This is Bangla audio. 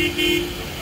কি কি